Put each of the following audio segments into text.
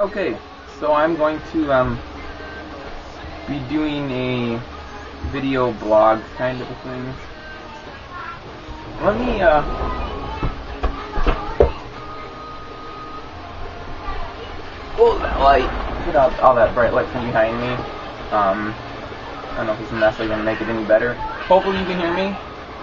Okay, so I'm going to um, be doing a video blog kind of a thing. Let me uh, pull that light, get out all that bright light from behind me. Um, I don't know if this is necessarily going to make it any better. Hopefully you can hear me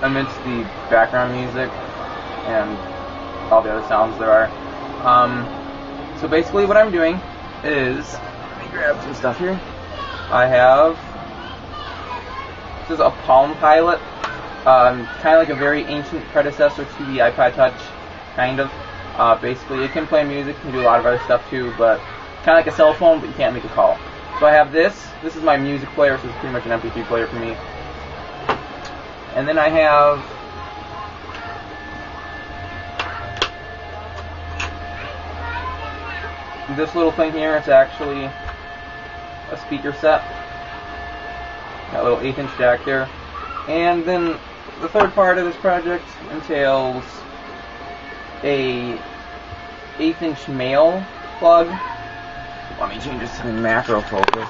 amidst the background music and all the other sounds there are. Um, so basically what I'm doing is, let me grab some stuff here. I have, this is a Palm Pilot, um, kind of like a very ancient predecessor to the iPod Touch, kind of. Uh, basically, it can play music, can do a lot of other stuff too, but kind of like a cell phone, but you can't make a call. So I have this. This is my music player, so it's pretty much an MP3 player for me. And then I have this little thing here. It's actually a speaker set. A little eighth inch jack there. And then the third part of this project entails a eighth inch male plug. Let me change this to macro focus.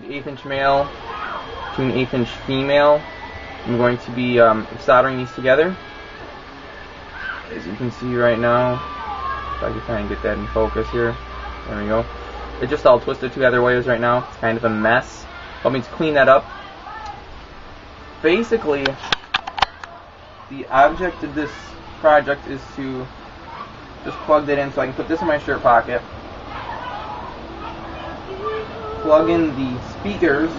The eighth inch male to an eighth inch female. I'm going to be um, soldering these together. As you can see right now, if I can try and get that in focus here. There we go. It's just all twisted together ways right now. It's kind of a mess. Let me clean that up. Basically, the object of this project is to just plug that in so I can put this in my shirt pocket. Plug in the speakers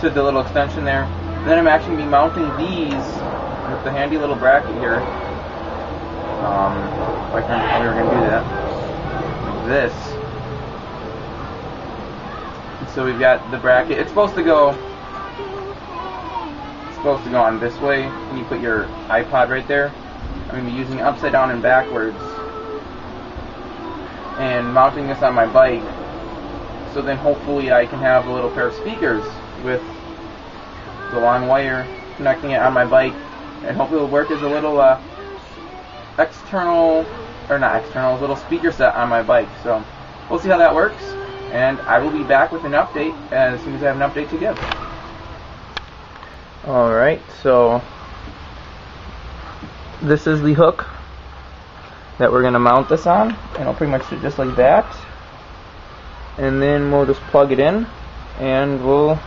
to the little extension there. Then I'm actually going to be mounting these with the handy little bracket here. Um, I can, we were going to do that. Like this. So we've got the bracket. It's supposed to go. It's supposed to go on this way. And you put your iPod right there. I'm going to be using upside down and backwards. And mounting this on my bike. So then hopefully I can have a little pair of speakers with the long wire connecting it on my bike. And hopefully it'll work as a little uh, external, or not external, little speaker set on my bike. So we'll see how that works. And I will be back with an update as soon as I have an update to give. Alright, so this is the hook that we're going to mount this on. And I'll pretty much do just like that. And then we'll just plug it in and we'll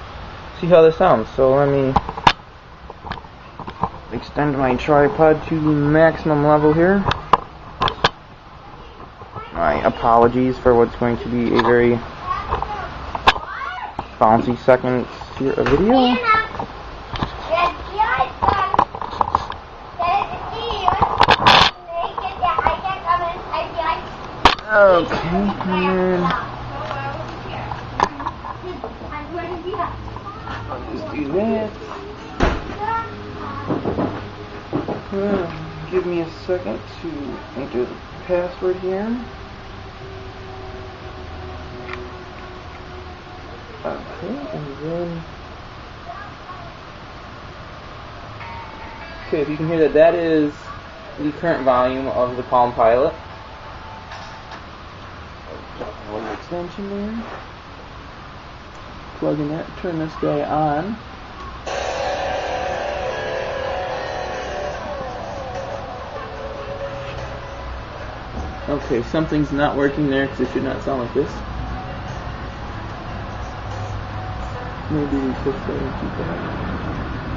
see how this sounds. So let me extend my tripod to maximum level here. My apologies for what's going to be a very bouncy second here of video. Okay, and then I'll just do that. Uh, give me a second to enter the password here. Okay, and then. Okay, if you can hear that, that is the current volume of the Palm Pilot. One extension there. Plug in that, turn this guy on. Okay, something's not working there because it should not sound like this. Maybe we push that into that.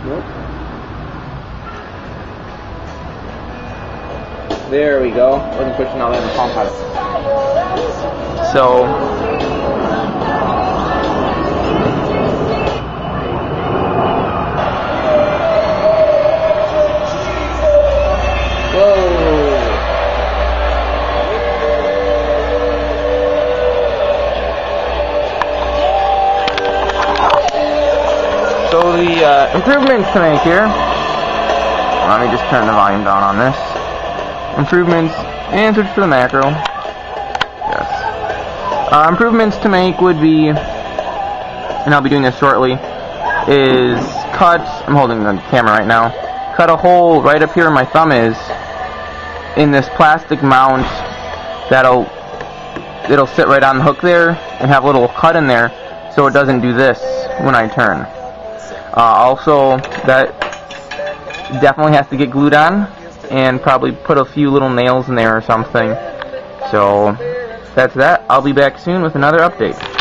Nope. There we go. Wasn't pushing all that in the palm. So uh, improvements to make here. Let me just turn the volume down on this. Improvements and switch to the macro. Yes. Uh, improvements to make would be, and I'll be doing this shortly, is cut. I'm holding the camera right now. Cut a hole right up here where my thumb is, in this plastic mount that'll it'll sit right on the hook there and have a little cut in there so it doesn't do this when I turn. Uh, also, that definitely has to get glued on and probably put a few little nails in there or something. So that's that. I'll be back soon with another update.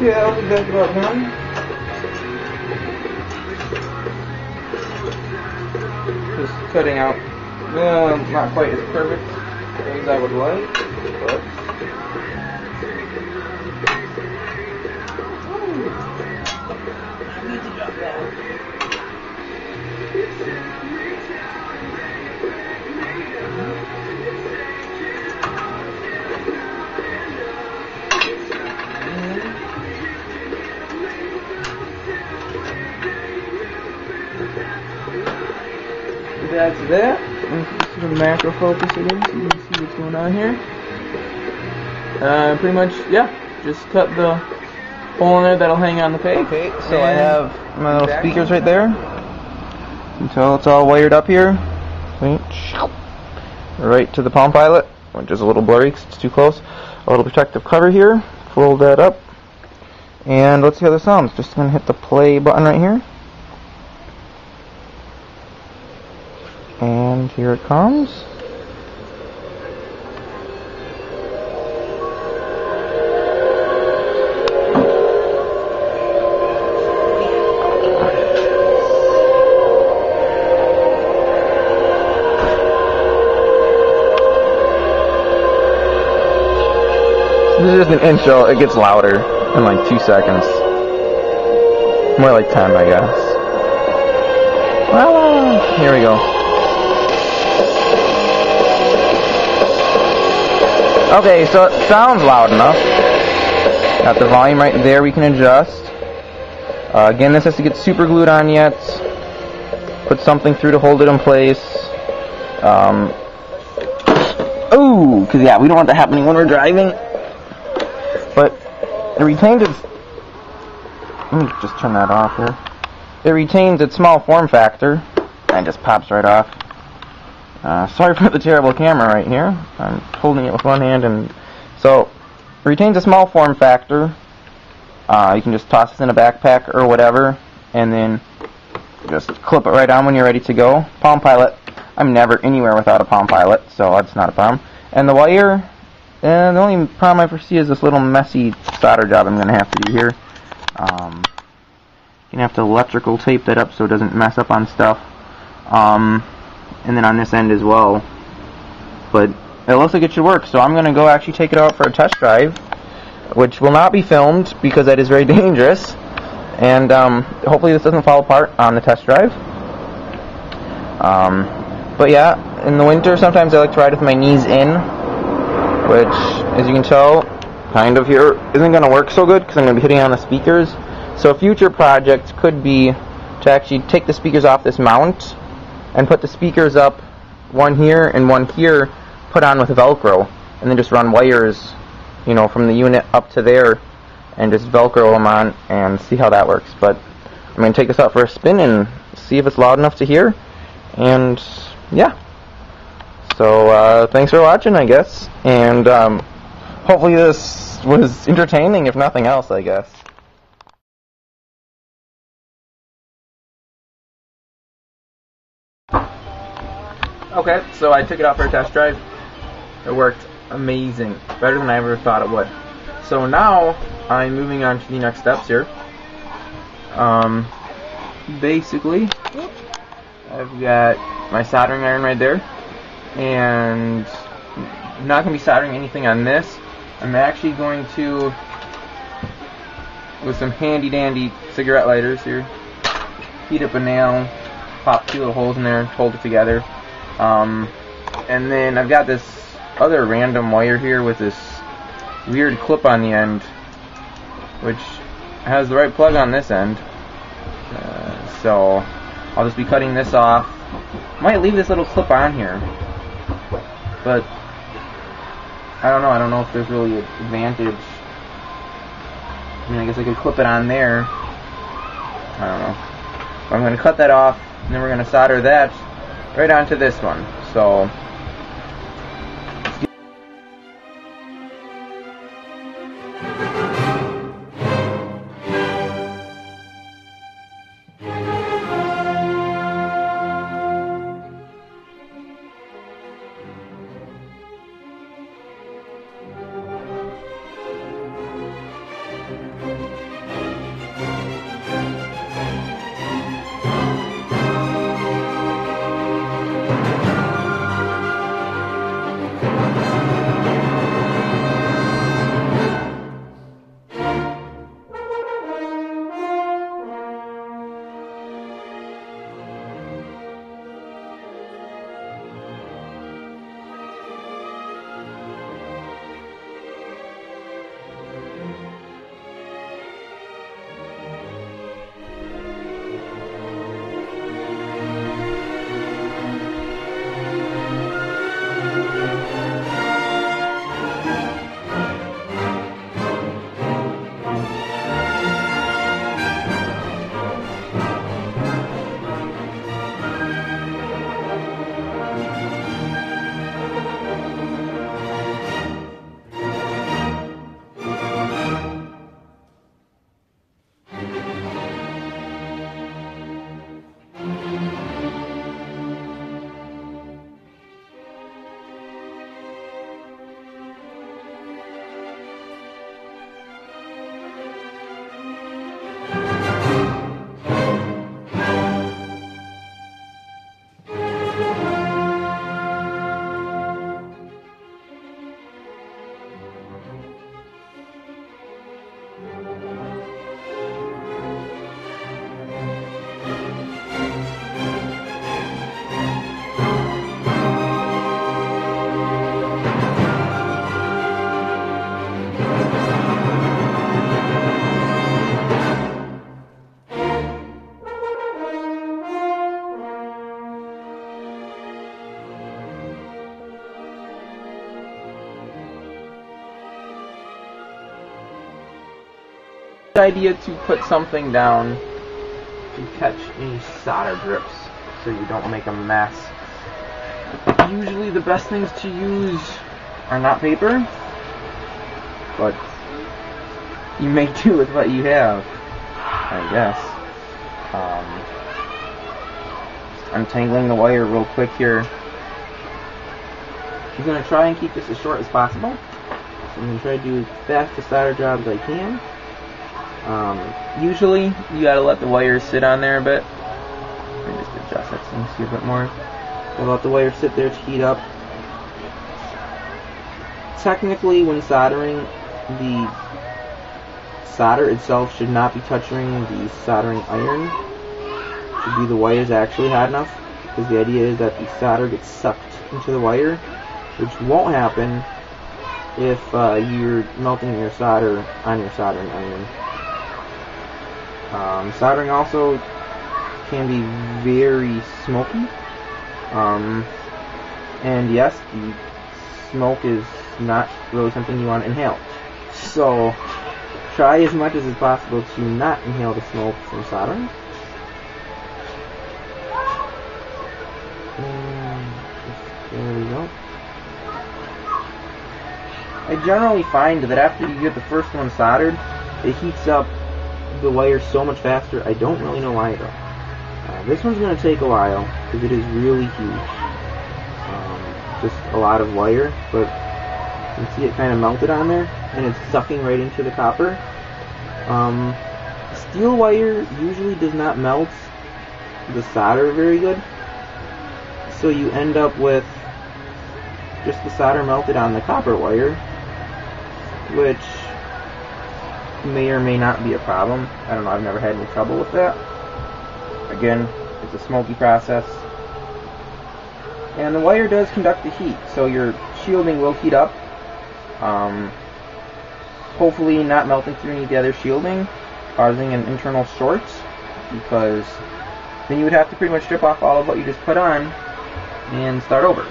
Back about now. Just cutting out, uh, not quite as perfect as I would like, That's that. Let's do the macro focus again so you can see what's going on here. Uh, pretty much, yeah, just cut the hole in there that'll hang on the peg. Okay, so I have my little speakers right there. Until it's all wired up here. Right to the Palm Pilot, which is a little blurry because it's too close. A little protective cover here. Fold that up. And let's see how this sounds. Just gonna hit the play button right here. And here it comes. This is an intro. It gets louder in like two seconds. More like ten, I guess. Ah, here we go. Okay, so it sounds loud enough. Got the volume right there we can adjust. Uh, again, this has to get super glued on yet. Put something through to hold it in place. Um, ooh, because yeah, we don't want that happening when we're driving. But it retains its... Let me just turn that off here. It retains its small form factor and just pops right off. Uh, sorry for the terrible camera right here. I'm holding it with one hand, and so retains a small form factor. Uh, you can just toss this in a backpack or whatever, and then just clip it right on when you're ready to go. Palm Pilot. I'm never anywhere without a Palm Pilot, so that's not a problem. And the wire, and the only problem I foresee is this little messy solder job I'm going to have to do here. Um, you're going to have to electrical tape that up so it doesn't mess up on stuff. Um, and then on this end as well. But it looks like it should work, so I'm going to go actually take it out for a test drive, which will not be filmed because that is very dangerous. And um, hopefully this doesn't fall apart on the test drive. Um, but yeah, in the winter sometimes I like to ride with my knees in, which, as you can tell, kind of here isn't going to work so good because I'm going to be hitting on the speakers. So a future project could be to actually take the speakers off this mount and put the speakers up, one here and one here, put on with Velcro, and then just run wires, you know, from the unit up to there, and just Velcro them on and see how that works. But I'm going to take this out for a spin and see if it's loud enough to hear, and yeah. So uh, thanks for watching, I guess, and um, hopefully this was entertaining, if nothing else, I guess. Okay, so I took it out for a test drive. It worked amazing, better than I ever thought it would. So now I'm moving on to the next steps here. Um, basically, I've got my soldering iron right there, and I'm not going to be soldering anything on this. I'm actually going to, with some handy dandy cigarette lighters here, heat up a nail, pop two little holes in there, hold it together. Um, and then I've got this other random wire here with this weird clip on the end, which has the right plug on this end. Uh, so I'll just be cutting this off. Might leave this little clip on here, but I don't know. I don't know if there's really an advantage. I mean, I guess I could clip it on there. I don't know. But I'm going to cut that off, and then we're going to solder that right onto this one. So idea to put something down to catch any solder drips so you don't make a mess. Usually the best things to use are not paper, but you make do with what you have, I guess. Um, untangling the wire real quick here. I'm going to try and keep this as short as possible. So I'm going to try to do as fast a solder job as I can. Um, usually, you gotta let the wires sit on there a bit. Let me just adjust that so can see a bit more. We'll let the wire sit there to heat up. Technically, when soldering, the solder itself should not be touching the soldering iron. Should be the wires actually hot enough, because the idea is that the solder gets sucked into the wire, which won't happen if uh, you're melting your solder on your soldering iron. Um, soldering also can be very smoky. Um, and yes, the smoke is not really something you want to inhale. So, try as much as is possible to not inhale the smoke from soldering. There we go. I generally find that after you get the first one soldered, it heats up the wire so much faster. I don't really know why though. Uh, this one's going to take a while because it is really huge. just a lot of wire, but you can see it kind of melted on there, and it's sucking right into the copper. Um, steel wire usually does not melt the solder very good, so you end up with just the solder melted on the copper wire, which may or may not be a problem. I don't know, I've never had any trouble with that. Again, it's a smoky process. And the wire does conduct the heat, so your shielding will heat up. Um, hopefully not melting through any of the other shielding, causing an internal short, because then you would have to pretty much strip off all of what you just put on and start over,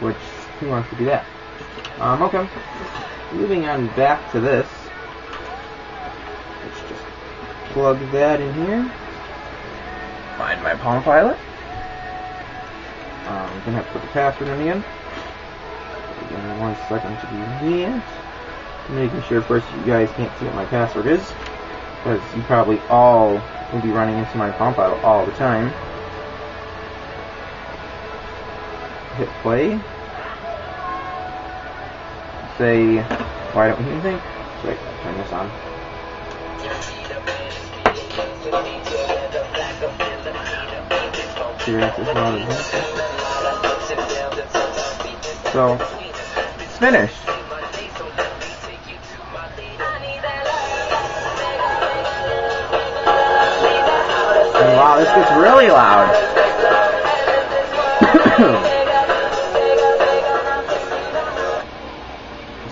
which who wants to do that? Um, okay. Moving on back to this. Plug that in here. Find my Palm Pilot. Um, I'm gonna have to put the password in again. One second to do that. Making sure first you guys can't see what my password is. Because you probably all will be running into my Palm Pilot all the time. Hit play. Say, why don't we hear anything? Wait, turn this on. So, it's finished. And wow, this gets really loud.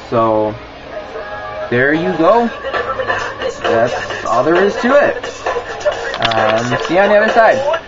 so, there you go. That's all there is to it. Um, see you on the other side.